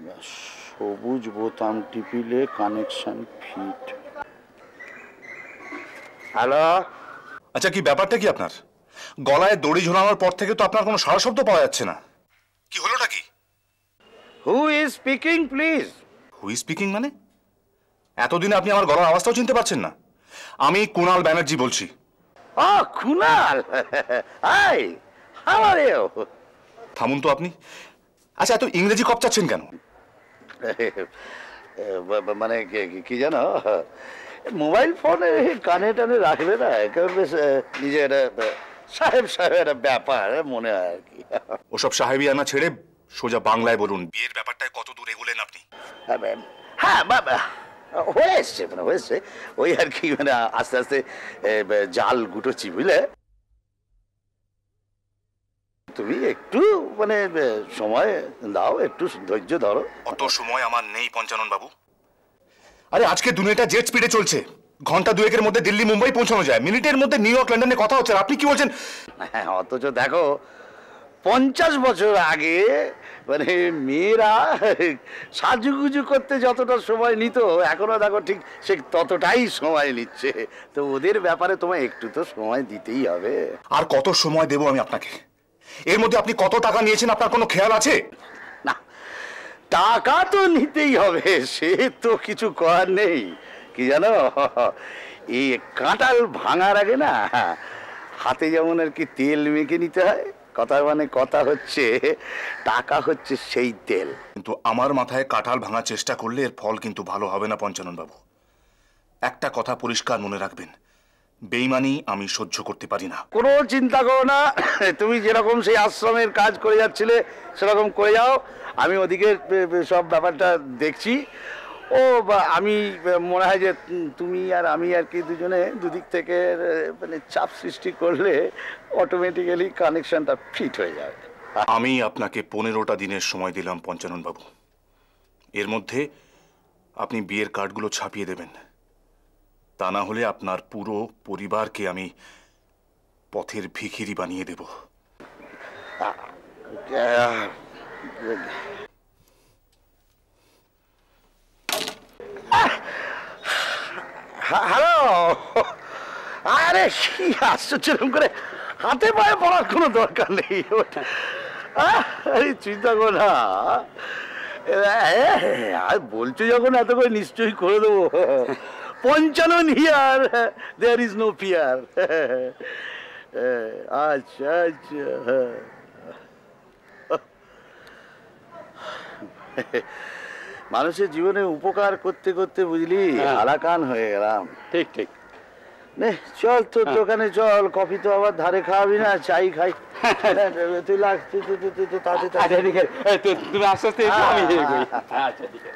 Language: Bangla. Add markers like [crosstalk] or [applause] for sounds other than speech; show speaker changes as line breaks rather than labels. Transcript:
সবুজ বোতাম টিপিলে কানেকশন ফিট হ্যালো
আচ্ছা কি ব্যাপারটা কি আপনার? গলায় দড়ি ঝোলানোর পর থেকে তো আপনার কোনো সারা শব্দ পাওয়া যাচ্ছে না। কি হলোটা কি?
Who is speaking please
who's speaking মানে? এতদিনে আপনি আমার গলার আওয়াজটাও চিনতে পারছেন না। আমি কুণাল ব্যানার্জি বলছি।
ও Kunal! Hi how are you
থামুন তো আপনি। আচ্ছা এত ইংরেজি কপচাচ্ছেন কেন?
মানে কি- কি- জানো? মোবাইল ফোনে কানে টানে রাখবে না একেবারে বেশ সাহেব সাহেব একটা ব্যাপার মনে হয় আর কি।
ওসব সাহেবি আনা ছেড়ে সোজা বাংলায় বলুন বিয়ের ব্যাপারটায় কত দূর এগোলেন আপনি?
হ্যাঁ বাবা হয়ে এসছে মানে হয়েছে। ওই আর কি মানে আস্তে আস্তে জাল গুটোচ্ছি বুঝলে তুমি একটু মানে সময় দাও একটু ধৈর্য ধরো।
অত সময় আমার নেই পঞ্চানন বাবু। আরে আজকে দুনিয়াটা জেট স্পিডে চলছে। ঘণ্টা দুয়েকের মধ্যে দিল্লি মুম্বাই পৌঁছানো যায়। মিনিটের মধ্যে নিউ ইয়র্ক লন্ডনে কথা হচ্ছে। আপনি কি বলছেন?
হ্যাঁ অথচ দেখো পঞ্চাশ বছর আগে মানে মেয়েরা সাজুগুজু করতে যতটা সময় নিত এখনও দেখো ঠিক সে ততটাই সময় নিচ্ছে। তো ওদের ব্যাপারে তোমায় একটু তো সময় দিতেই হবে।
আর কত সময় দেবো আমি আপনাকে? এর মধ্যে আপনি কত টাকা নিয়েছেন আপনার কোনো খেয়াল আছে?
না টাকা তো নিতেই হবে সে তো কিছু করার নেই। কি জানো? এই কাঁটাল ভাঙার আগে না হাতে যেমন আর কি তেল মেখে নিতে হয় কথা মানে কথা হচ্ছে টাকা হচ্ছে সেই তেল।
কিন্তু আমার মাথায় কাঁঠাল ভাঙার চেষ্টা করলে এর ফল কিন্তু ভালো হবে না পঞ্চানন বাবু একটা কথা পরিষ্কার মনে রাখবেন বেইমানি আমি সহ্য করতে পারি না।
কোনো চিন্তা করো না তুমি যেরকম সেই আশ্রমের কাজ করে যাচ্ছিলে সেরকম করে যাও। আমি ওদিকে সব ব্যাপারটা দেখছি। ও আমি মনে হয় যে তুমি আর আমি আর কি দুজনে দুদিক থেকে মানে চাপ সৃষ্টি করলে অটোমেটিক্যালি কানেকশনটা ফিট হয়ে যাবে।
আমি আপনাকে পনেরোটা দিনের সময় দিলাম পঞ্চানন বাবু এর মধ্যে আপনি বিয়ের কার্ডগুলো ছাপিয়ে দেবেন। তা না হলে আপনার পুরো পরিবারকে আমি পথের ভিখিরি বানিয়ে দেব।
হ্যাঁ, হ্যালো! আরে কি আশ্চর্য করে হাতে পায়ে পড়ার কোনো দরকার নেই। আরে চিন্তা করো না। আর বলছো যখন এত করে নিশ্চয়ই করে দেবো। Panchanan here there is no fear আচ্ছা আচ্ছা হ্যাঁ। মানুষের জীবনে উপকার করতে করতে বুঝলি
হ্যাঁ।
আলাকান হয়ে গেলাম।
ঠিক ঠিক।
নে চল তোর দোকানে চল কফি তো আবার ধারে খাওয়াবি না চাই খাই। [laughs] তুই লাগ তুই তুই তুই তুই তাতে
ঠিক আছে এই, তো- তুমি আস্তে আস্তে। আচ্ছা ঠিক আছে।